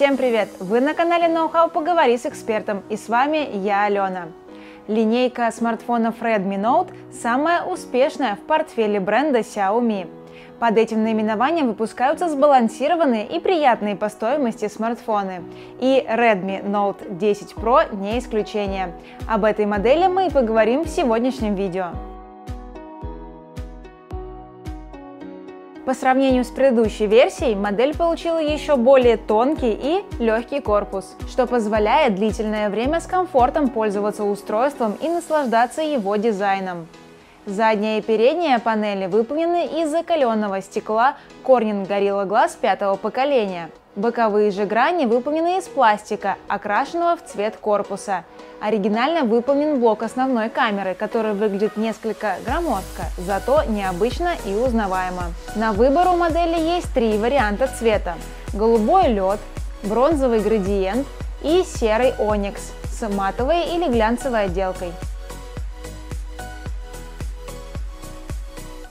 Всем привет! Вы на канале Know-How Поговори с экспертом и с вами я, Алена. Линейка смартфонов Redmi Note самая успешная в портфеле бренда Xiaomi. Под этим наименованием выпускаются сбалансированные и приятные по стоимости смартфоны. И Redmi Note 10 Pro не исключение. Об этой модели мы и поговорим в сегодняшнем видео. По сравнению с предыдущей версией, модель получила еще более тонкий и легкий корпус, что позволяет длительное время с комфортом пользоваться устройством и наслаждаться его дизайном. Задняя и передняя панели выполнены из закаленного стекла Corning Gorilla Glass пятого поколения. Боковые же грани выполнены из пластика, окрашенного в цвет корпуса. Оригинально выполнен блок основной камеры, который выглядит несколько громоздко, зато необычно и узнаваемо. На выбор у модели есть три варианта цвета. Голубой лед, бронзовый градиент и серый оникс с матовой или глянцевой отделкой.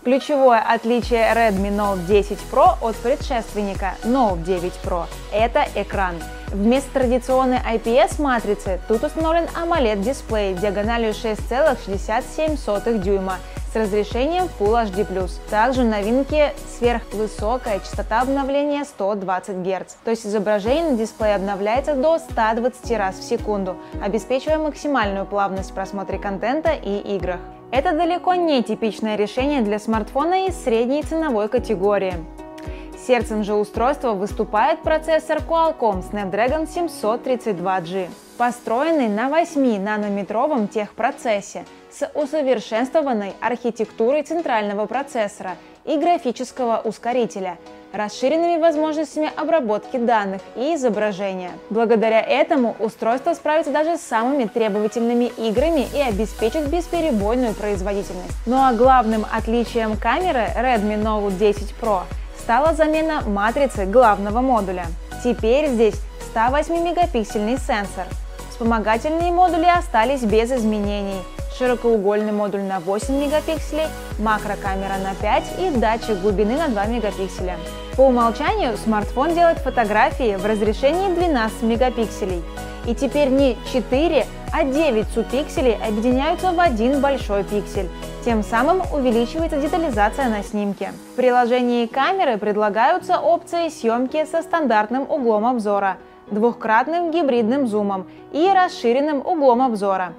Ключевое отличие Redmi Note 10 Pro от предшественника Note 9 Pro – это экран. Вместо традиционной IPS-матрицы тут установлен AMOLED-дисплей диагональю 6,67 дюйма с разрешением Full HD+. Также новинки сверхвысокая частота обновления 120 Гц, то есть изображение на дисплее обновляется до 120 раз в секунду, обеспечивая максимальную плавность в просмотре контента и играх. Это далеко не типичное решение для смартфона из средней ценовой категории. Сердцем же устройства выступает процессор Qualcomm Snapdragon 732G, построенный на 8-нанометровом техпроцессе с усовершенствованной архитектурой центрального процессора и графического ускорителя – расширенными возможностями обработки данных и изображения. Благодаря этому устройство справится даже с самыми требовательными играми и обеспечит бесперебойную производительность. Ну а главным отличием камеры Redmi Note 10 Pro стала замена матрицы главного модуля. Теперь здесь 108-мегапиксельный сенсор. Вспомогательные модули остались без изменений – широкоугольный модуль на 8 мегапикселей, макрокамера на 5 и датчик глубины на 2 мегапикселя. По умолчанию смартфон делает фотографии в разрешении 12 мегапикселей. И теперь не 4, а 9 супикселей объединяются в один большой пиксель. Тем самым увеличивается детализация на снимке. В приложении камеры предлагаются опции съемки со стандартным углом обзора, двухкратным гибридным зумом и расширенным углом обзора.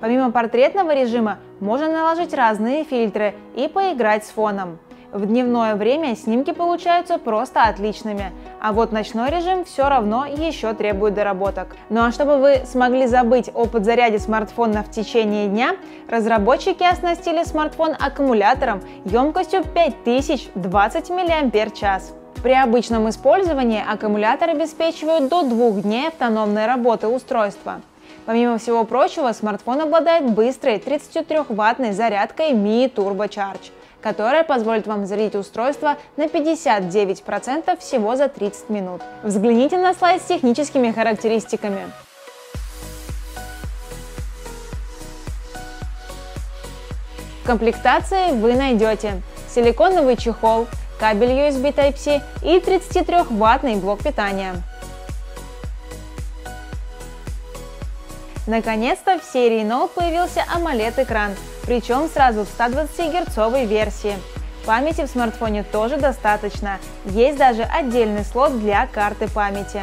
Помимо портретного режима можно наложить разные фильтры и поиграть с фоном. В дневное время снимки получаются просто отличными, а вот ночной режим все равно еще требует доработок. Ну а чтобы вы смогли забыть о подзаряде смартфона в течение дня, разработчики оснастили смартфон аккумулятором емкостью 5020 мАч. При обычном использовании аккумулятор обеспечивает до двух дней автономной работы устройства. Помимо всего прочего, смартфон обладает быстрой 33-ваттной зарядкой Mi Turbo Charge, которая позволит вам зарядить устройство на 59% всего за 30 минут. Взгляните на слайд с техническими характеристиками. В комплектации вы найдете силиконовый чехол, кабель USB Type-C и 33-ваттный блок питания. Наконец-то в серии Note появился AMOLED-экран, причем сразу в 120 герцовой версии. Памяти в смартфоне тоже достаточно, есть даже отдельный слот для карты памяти.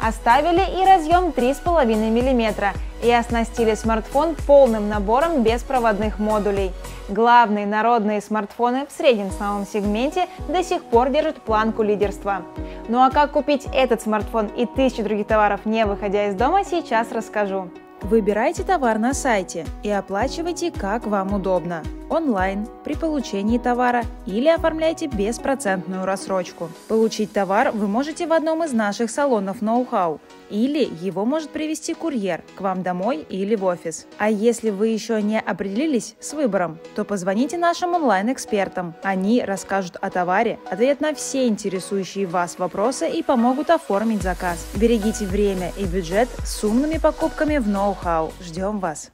Оставили и разъем 3,5 мм и оснастили смартфон полным набором беспроводных модулей. Главные народные смартфоны в среднем ценовом сегменте до сих пор держат планку лидерства. Ну а как купить этот смартфон и тысячи других товаров, не выходя из дома, сейчас расскажу. Выбирайте товар на сайте и оплачивайте как вам удобно – онлайн, при получении товара или оформляйте беспроцентную рассрочку. Получить товар вы можете в одном из наших салонов ноу-хау или его может привезти курьер к вам домой или в офис. А если вы еще не определились с выбором, то позвоните нашим онлайн-экспертам. Они расскажут о товаре, ответят на все интересующие вас вопросы и помогут оформить заказ. Берегите время и бюджет с умными покупками в ноу-хау. Ждем вас!